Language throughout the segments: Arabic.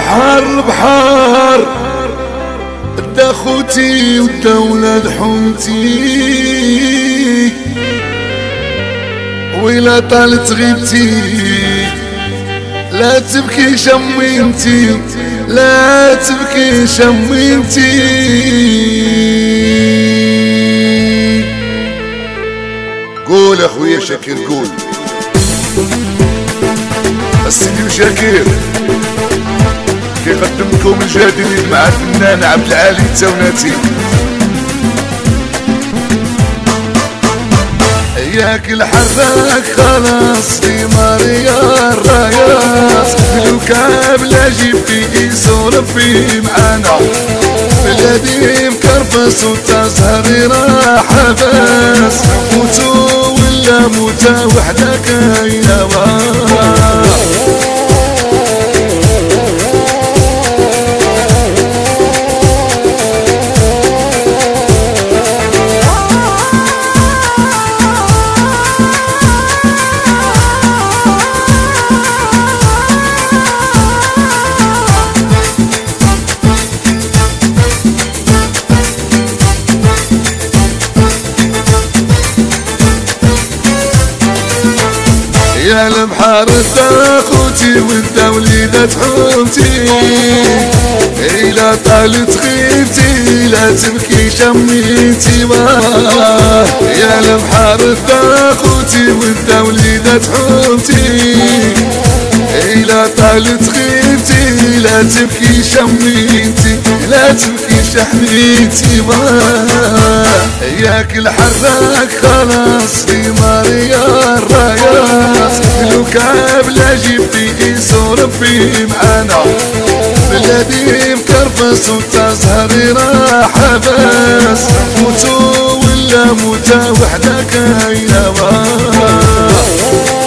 بحر بحر دا خوتي ودا ولاد حومتي ويلا طالت غيبتي. لا تبكي شميمتي. لا تبكي شميمتي. قول أخويا شاكر قول. السيدي وشاكر. كيقدمكم الجديد مع الفنان عبد العالي التوناتي ياك الحراك خلاص في ماريا الرايات الوكاب لا جبتي يسولف في معانا بلادي مكرفس وتزهري راح بس موتو ولا موتا وحدك يا يا البحر خوتي وانت وليدة حومتي إلا طالت غيبتي لا تبكي شميتي. يا البحر خوتي وانت وليدة حومتي إلا طالت غيبتي لا تبكي شميتي. لا تبكي شحنيتي ياك الحراك خلاص في ماريا الرايات الوكاب لا جبتي يسولف في معانا. بلادي مكرفس وتزهري راح بس. موتو ولا موتا وحدك يا على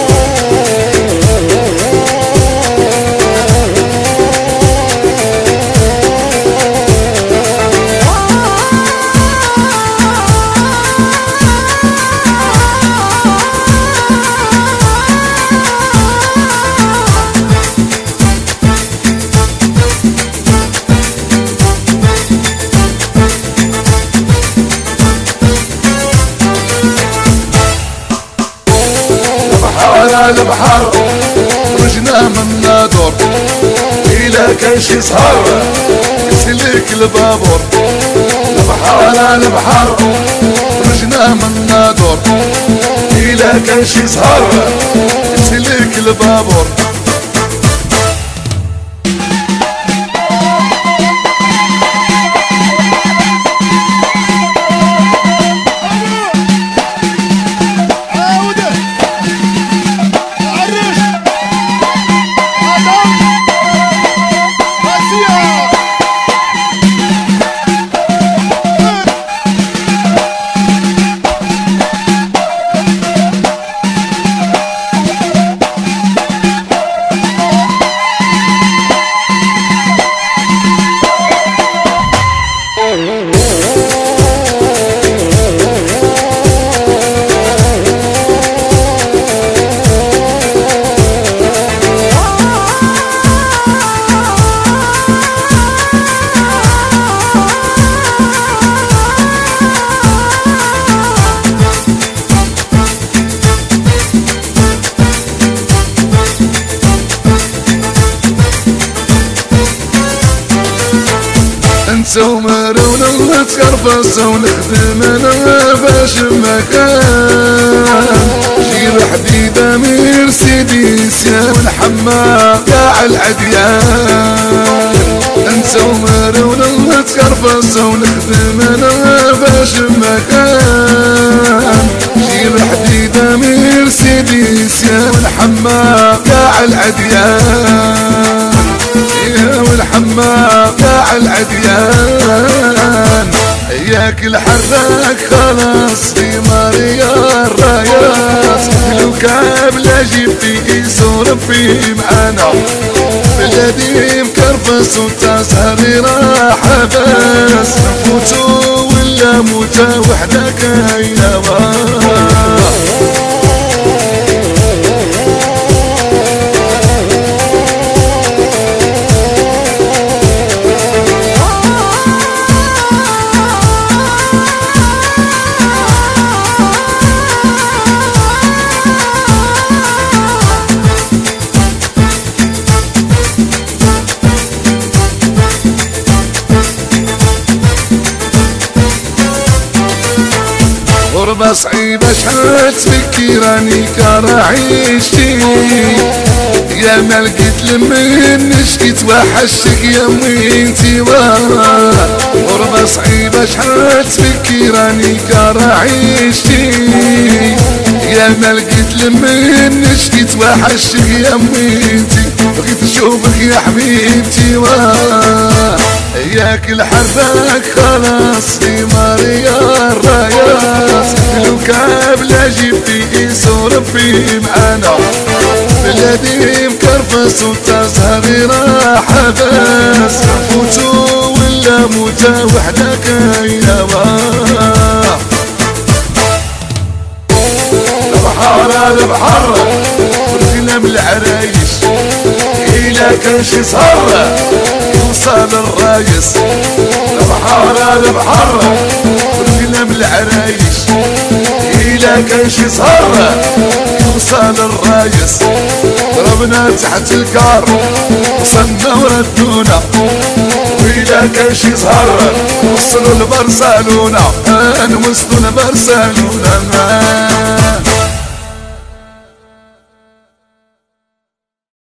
البحر خرجنا من نادور. إلى كان شي صحاب يسلك البابور. البحر على البحر خرجنا من نادور. إلى كان شي صحاب يسلك البابور. سومرون الله تكرفص ونخدم أنا باش مكان. جيب حديدة مرسيدس يا والحمام يا العديان. أنت ومرون الله تكرفص ونخدم أنا باش مكان. جيب حديدة مرسيدس يا والحمام يا العديان. يا والحمام يا العديان ياك الحراك خلاص في ماريا الرايات الوكاب لا جبتي يسولف في معانا. بلادي مكرفس وتسهري راح بس. فوتو ولا موتا وحدك يا غربة صعيبة شحال تفكي راني كاره عيشتي يا ما لقيت لمن نشكي توحشك يا وينتي غربة صعيبة شحال تفكي راني كاره عيشتي يا ما لقيت لمن نشكي توحشك يا وينتي بغيت نشوفك يا حبيبتي واه ياك الحربك خلاص في ماريا. لو كابلا جبتي يسور ربي معانا بلادي مكرفس وتزهري راح بس فوتو ولا موتا وحدك يا البحر البحر فرجنا من العرايش إلا كان شي صهر يوصل الرايس البحر البحر فرجنا من العرايش إلا كان شي صهر يوصل الرايس ضربنا تحت الكار وصلنا وردونا وإذا كان شي زهر وصلوا لبرسلونة نوصلوا لبرسلونة